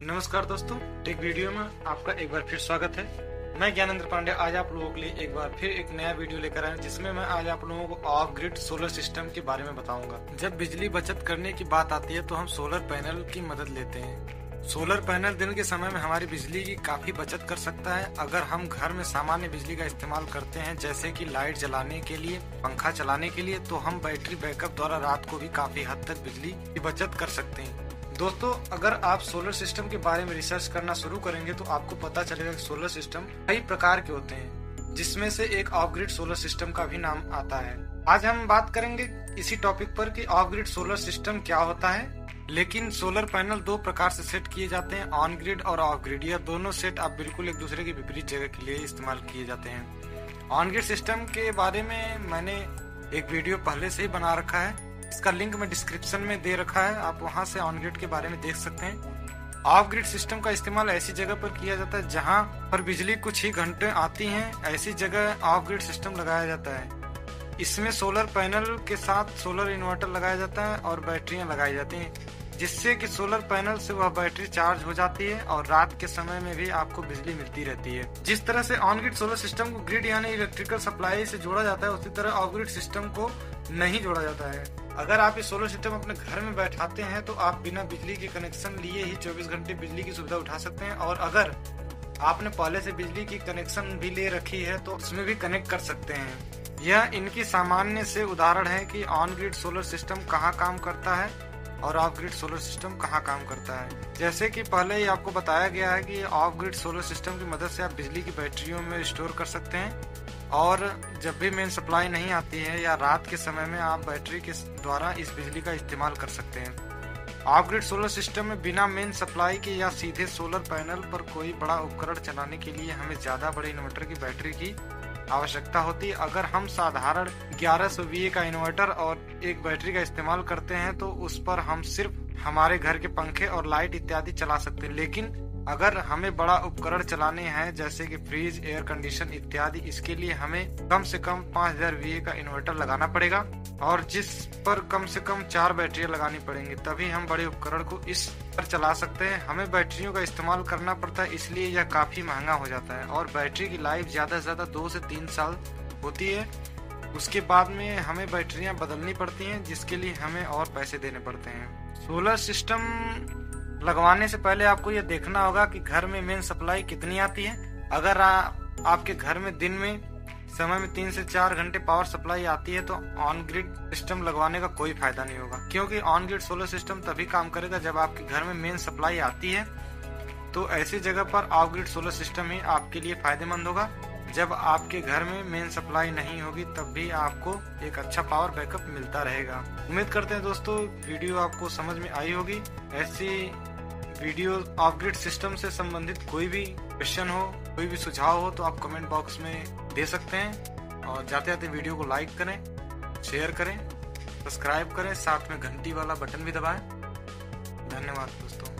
नमस्कार दोस्तों take video में आपका एक बार फिर स्वागत है। मैं ज्ञानेंद्र पांडे, आज आप लोगों के लिए एक बार फिर एक नया वीडियो लेकर आया जिसमें मैं आज आप लोगों को ऑफ़ ग्रिड सोलर सिस्टम के बारे में बताऊँगा। जब बिजली बचत करने की बात आती है तो हम सोलर पैनल की मदद लेते हैं। सोलर पैनल दिन के समय में हमारी बिजली की काफ़ी बचत कर सकता है, अगर हम घर में सामान्य बिजली का इस्तेमाल करते हैं, जैसे कि लाइट जलाने के लिए, पंखा चलाने के लिए तो हम बैटरी बैकअप द्वारा रात को भी काफ़ी हद तक बिजली की बचत कर सकते हैं। दोस्तों, अगर आप सोलर सिस्टम के बारे में रिसर्च करना शुरू करेंगे तो आपको पता चलेगा कि सोलर सिस्टम कई प्रकार के होते हैं, जिसमें से एक ऑफ़ ग्रिड सोलर सिस्टम का भी नाम आता है। आज हम बात करेंगे इसी टॉपिक पर कि ऑफ़ ग्रिड सोलर सिस्टम क्या होता है, लेकिन सोलर पैनल दो प्रकार से सेट किए जाते हैं ऑन ग्रिड और ऑफ़ ग्रिड यह दोनों सेट आप बिल्कुल एक दूसरे के विपरीत जगह के लिए इस्तेमाल किए जाते हैं। ऑन ग्रिड सिस्टम के बारे में मैंने एक वीडियो पहले से ही बना रखा है इसका लिंक मैं डिस्क्रिप्शन में दे रखा है, आप वहाँ से ऑन ग्रिड के बारे में देख सकते हैं। ऑफ़ ग्रिड सिस्टम का इस्तेमाल ऐसी जगह पर किया जाता है जहाँ पर बिजली कुछ ही घंटे आती है, ऐसी जगह ऑफ़ ग्रिड सिस्टम लगाया जाता है। इसमें सोलर पैनल के साथ सोलर इन्वर्टर लगाया जाता है और बैटरियाँ लगाई जाती हैं। जिससे कि सोलर पैनल से वह बैटरी चार्ज हो जाती है और रात के समय में भी आपको बिजली मिलती रहती है। जिस तरह से ऑन ग्रिड सोलर सिस्टम को ग्रिड यानी इलेक्ट्रिकल सप्लाई से जोड़ा जाता है, उसी तरह ऑफ़ ग्रिड सिस्टम को नहीं जोड़ा जाता है। अगर आप ये सोलर सिस्टम अपने घर में बैठाते हैं तो आप बिना बिजली के कनेक्शन लिए ही 24 घंटे बिजली की सुविधा उठा सकते हैं और अगर आपने पहले से बिजली की कनेक्शन भी ले रखी है तो उसमें भी कनेक्ट कर सकते हैं। यह इनकी सामान्य से उदाहरण है कि ऑन ग्रिड सोलर सिस्टम कहाँ काम करता है। और ऑफ़ ग्रिड सोलर सिस्टम कहाँ काम करता है? जैसे कि पहले ही आपको बताया गया है कि ऑफ़ ग्रिड सोलर सिस्टम की मदद से आप बिजली की बैटरियों में स्टोर कर सकते हैं। और जब भी मेन सप्लाई नहीं आती है या रात के समय में आप बैटरी के द्वारा इस बिजली का इस्तेमाल कर सकते हैं। ऑफ़ ग्रिड सोलर सिस्टम में बिना मेन सप्लाई के या सीधे सोलर पैनल पर कोई बड़ा उपकरण चलाने के लिए हमें ज़्यादा बड़े इन्वर्टर की बैटरी की आवश्यकता होती। अगर हम साधारण 1100 सौ का इन्वर्टर और एक बैटरी का इस्तेमाल करते हैं तो उस पर हम सिर्फ़ हमारे घर के पंखे और लाइट इत्यादि चला सकते हैं। लेकिन अगर हमें बड़ा उपकरण चलाने हैं, जैसे कि फ्रिज एयर कंडीशन इत्यादि, इसके लिए हमें कम से कम 5000 हज़ार का इन्वर्टर लगाना पड़ेगा। और जिस पर कम से कम चार बैटरियाँ लगानी पड़ेंगी तभी हम बड़े उपकरण को इस पर चला सकते हैं। हमें बैटरियों का इस्तेमाल करना पड़ता है इसलिए यह काफ़ी महँगा हो जाता है और बैटरी की लाइफ ज़्यादा से ज़्यादा दो से तीन साल होती है। उसके बाद में हमें बैटरियाँ बदलनी पड़ती हैं जिसके लिए हमें और पैसे देने पड़ते हैं। सोलर सिस्टम लगवाने से पहले आपको यह देखना होगा कि घर में मेन सप्लाई कितनी आती है। अगर आ, आपके घर में दिन में समय में तीन से चार घंटे पावर सप्लाई आती है तो ऑन ग्रिड सिस्टम लगवाने का कोई फ़ायदा नहीं होगा। क्योंकि ऑन ग्रिड सोलर सिस्टम तभी काम करेगा जब आपके घर में मेन सप्लाई आती है। तो ऐसी जगह पर ऑफ़ ग्रिड सोलर सिस्टम ही आपके लिए फ़ायदेमंद होगा। जब आपके घर में मेन सप्लाई नहीं होगी, तब भी आपको एक अच्छा पावर बैकअप मिलता रहेगा। उम्मीद करते हैं दोस्तों वीडियो आपको समझ में आई होगी। ऐसी वीडियो ऑफ़ ग्रिड सिस्टम से संबंधित कोई भी क्वेश्चन हो, कोई भी सुझाव हो तो आप कमेंट बॉक्स में दे सकते हैं। और जाते जाते वीडियो को लाइक करें शेयर करें सब्सक्राइब करें, साथ में घंटी वाला बटन भी दबाएँ। धन्यवाद दोस्तों।